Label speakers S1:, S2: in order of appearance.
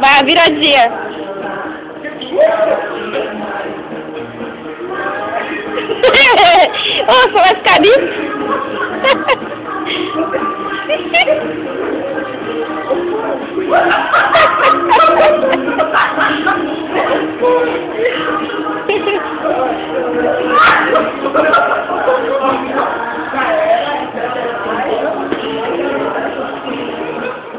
S1: Vai, viradinha. Você vai ficar nisso? What?